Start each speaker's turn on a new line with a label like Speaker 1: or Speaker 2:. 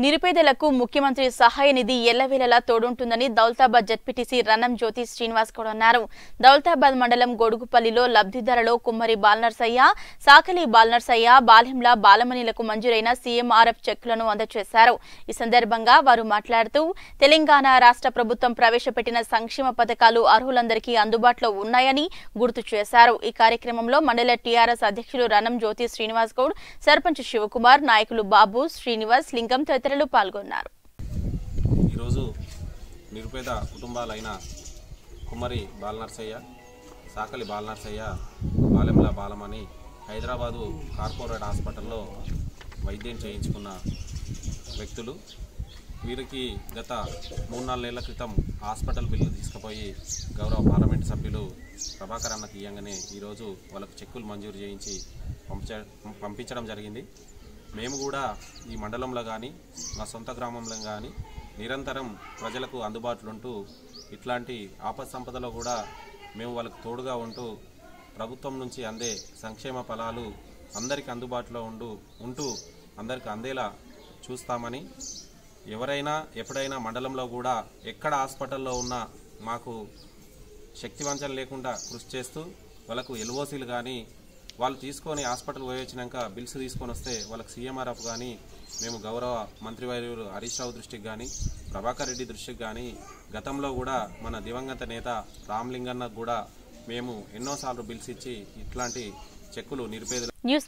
Speaker 1: నిరుపేదలకు ముఖ్యమంత్రి సహాయ నిధి ఎల్లవేళలా తోడుంటుందని దౌలతాబాద్ జడ్పీటీసీ రణం జ్యోతి శ్రీనివాస్ గౌడ్ అన్నారు. దౌలతాబాద్ మండలం గొడుగుపల్లిలో లబ్దిదారులో కుమ్మరి బాలనర్సయ్య సాకలి బాలనర్సయ్య బాలెంల బాలమణిలకు మంజూరైన సీఎంఆర్ఎఫ్ చెక్కులను అందజేశారు. ఈ సందర్భంగా వారు మాట్లాడుతూ తెలంగాణ రాష్ట్ర ప్రభుత్వం ప్రవేశపెట్టిన సంక్షేమ పథకాలు అర్హులందరికీ అందుబాటులో ఉన్నాయని గుర్తు చేశారు. ఈ కార్యక్రమంలో మండల టీఆర్ఎస్ అధ్యక్షులు రణం జ్యోతి శ్రీనివాస్ గౌడ్ సర్పంచ్ శివకుమార్ నాయకులు బాబు శ్రీనివాస్ లింగం తదితరులు పాల్గొన్నారు.
Speaker 2: ఈరోజు నిరుపేద కుటుంబాలైన కుమ్మరి బాలనర్సయ్య సాకలి బాలనర్సయ్య బాలెంల బాలమని హైదరాబాదు కార్పొరేట్ హాస్పిటల్లో వైద్యం చేయించుకున్న వ్యక్తులు. వీరికి గత మూడు నాలుగు నెలల క్రితం హాస్పిటల్ బిల్లు తీసుకుపోయి గౌరవ పార్లమెంట్ సభ్యులు ప్రభాకర్ అన్నకి ఇయ్యంగానే ఈరోజు వాళ్ళకు చెక్కులు మంజూరు చేయించి పంపించ పంపించడం జరిగింది. మేము కూడా ఈ మండలంలో కానీ మా సొంత గ్రామంలో కానీ నిరంతరం ప్రజలకు అందుబాటులో ఉంటూ ఇట్లాంటి ఆపద సంపదలో కూడా మేము వాళ్ళకు తోడుగా ఉంటూ ప్రభుత్వం నుంచి అందే సంక్షేమ ఫలాలు అందరికీ అందుబాటులో ఉండు ఉంటూ అందరికి అందేలా చూస్తామని ఎవరైనా ఎప్పుడైనా మండలంలో కూడా ఎక్కడ హాస్పిటల్లో ఉన్నా మాకు శక్తివంచన లేకుండా కృషి చేస్తూ వాళ్ళకు ఎల్ఓసీలు కానీ వాళ్ళు తీసుకొని హాస్పిటల్ పోయి వచ్చినాక బిల్స్ తీసుకొని వస్తే వాళ్ళకి సీఎంఆర్ఎఫ్ కానీ మేము గౌరవ మంత్రివర్యులు హరీష్ రావు దృష్టికి కానీ ప్రభాకర్ రెడ్డి దృష్టికి కానీ గతంలో కూడా మన దివంగత నేత రామ్లింగన్నకు కూడా మేము ఎన్నోసార్లు బిల్స్ ఇచ్చి ఇట్లాంటి చెక్కులు నిరుపేదలు